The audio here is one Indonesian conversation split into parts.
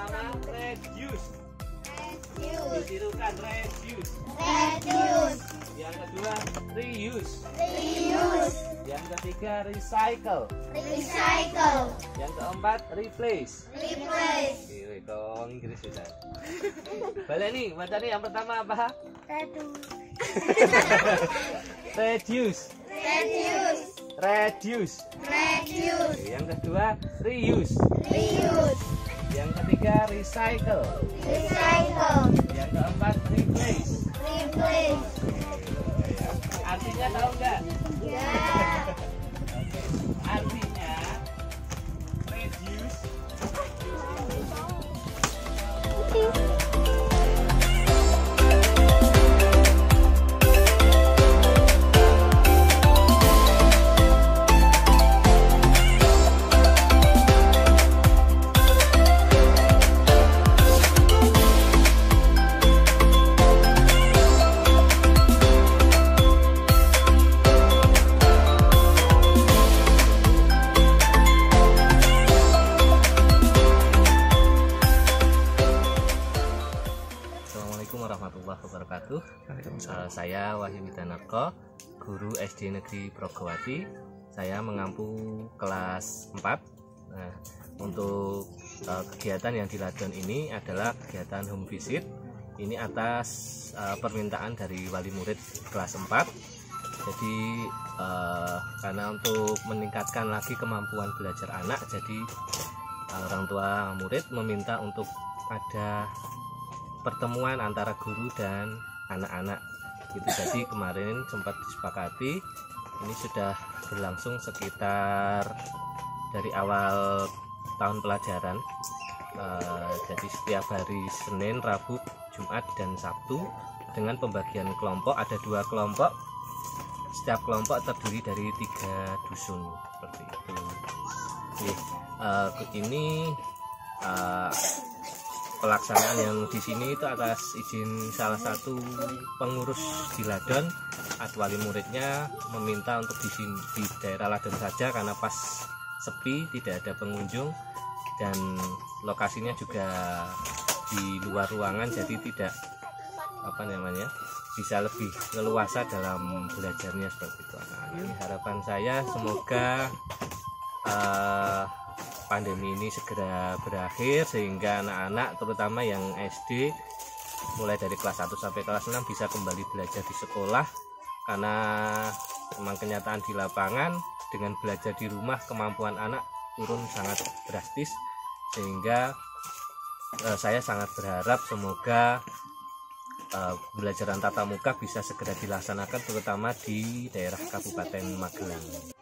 yang pertama reduce. Ditirukan reduce. Yang kedua reuse. Yang ketiga recycle. Yang keempat replace. Gila, kau Inggris ya. Balik nih, baca nih yang pertama apa? Reduce. Reduce. Yang kedua reuse. Yang ketiga recycle. Yang keempat replace. Artinya tahu nggak? Artinya saya Wahyu Widanarko, guru SD Negeri Progowati. Saya mengampu kelas 4. Nah, untuk uh, kegiatan yang di Ladon ini adalah kegiatan home visit. Ini atas uh, permintaan dari wali murid kelas 4. Jadi uh, karena untuk meningkatkan lagi kemampuan belajar anak, jadi uh, orang tua murid meminta untuk ada pertemuan antara guru dan anak-anak itu jadi kemarin sempat disepakati ini sudah berlangsung sekitar dari awal tahun pelajaran. Eh, jadi setiap hari Senin, Rabu, Jumat dan Sabtu dengan pembagian kelompok ada dua kelompok. Setiap kelompok terdiri dari tiga dusun seperti itu. Oke, eh, ini eh, pelaksanaan yang di sini itu atas izin salah satu pengurus di Ladon wali muridnya meminta untuk di sini di daerah Ladon saja karena pas sepi tidak ada pengunjung dan lokasinya juga di luar ruangan jadi tidak apa namanya bisa lebih leluasa dalam belajarnya seperti itu. Ini harapan saya semoga eh, pandemi ini segera berakhir sehingga anak-anak terutama yang SD mulai dari kelas 1 sampai kelas 6 bisa kembali belajar di sekolah karena memang kenyataan di lapangan dengan belajar di rumah kemampuan anak turun sangat drastis sehingga eh, saya sangat berharap semoga eh, pembelajaran tatap muka bisa segera dilaksanakan terutama di daerah Kabupaten Magelang.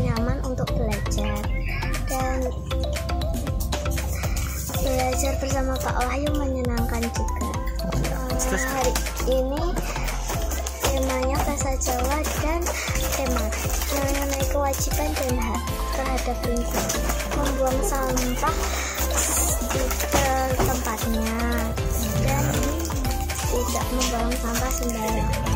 Nyaman untuk belajar. Dan belajar bersama Pak Wahyu menyenangkan juga. Eh, hari ini temanya bahasa Jawa dan tema mengenai kewajiban dan hak terhadap lingkungan. Membuang sampah di tempatnya dan tidak membuang sampah sembarangan.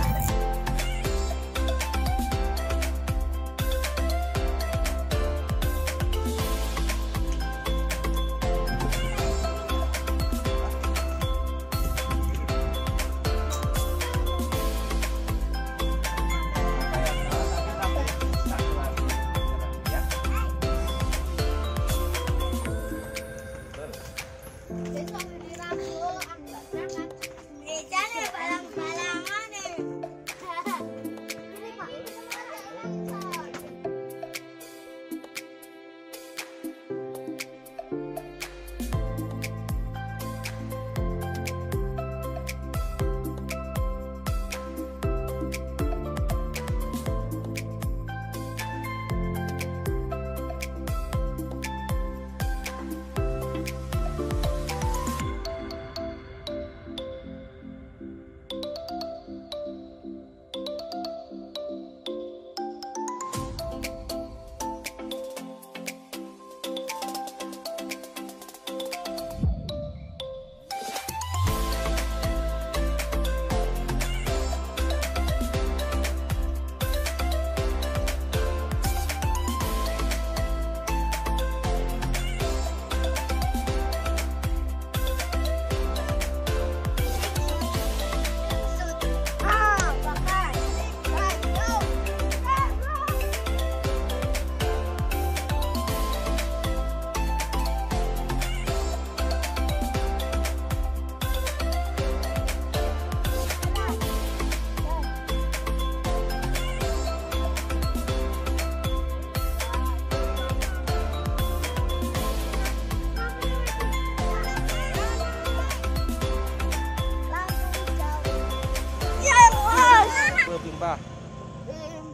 ba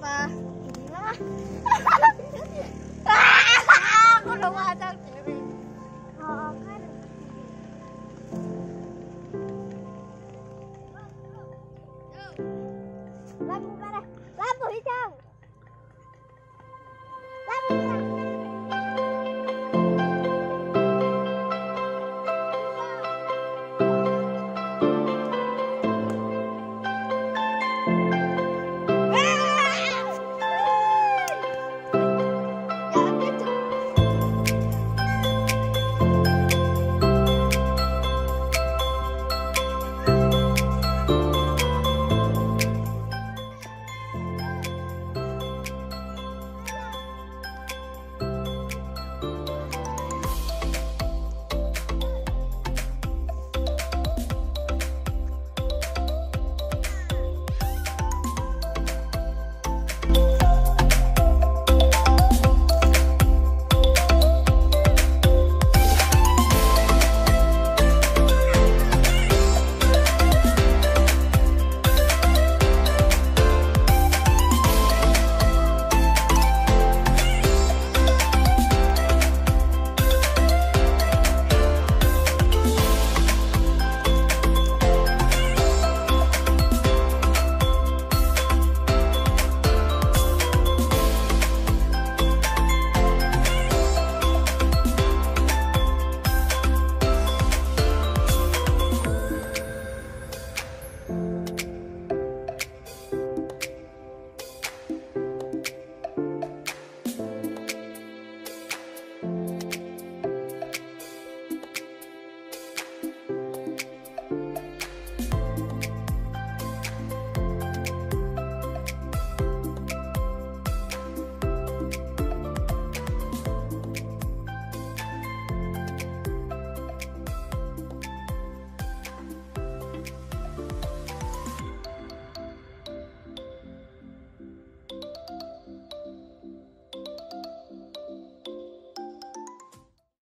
ba con đồng hoa chắc chỉ vì Let's go.